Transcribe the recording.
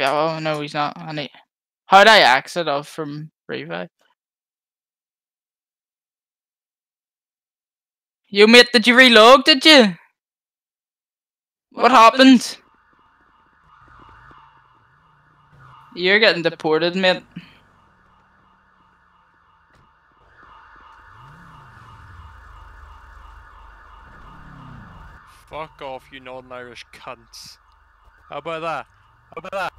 Oh no, he's not. I need. How'd I exit off from Revo? You mate, did you relog? Did you? What, happened? happened? You're getting deported, mate. Fuck off, you Northern Irish cunts. How about that? How about that?